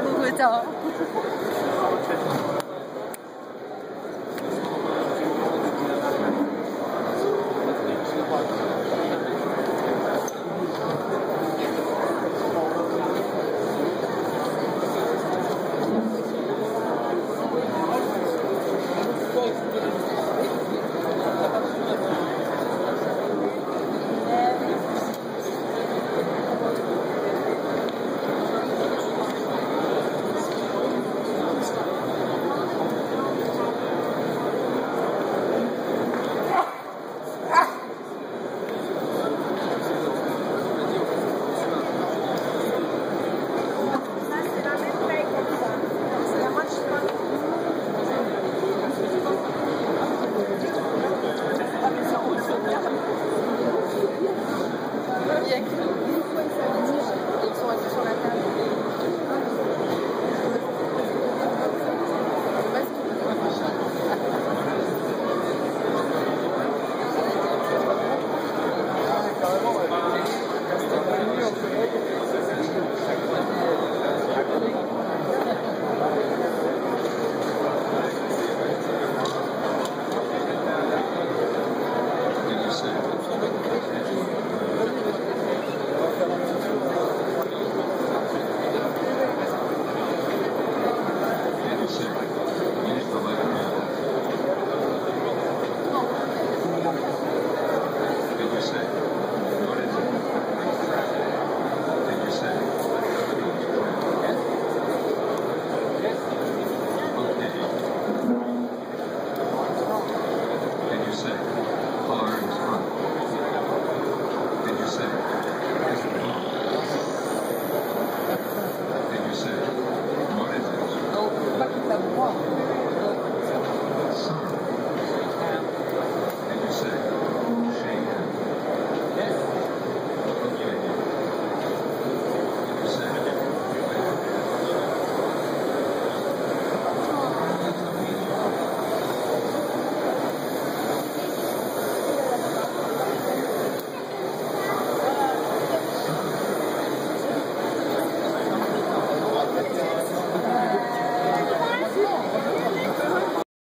不会叫？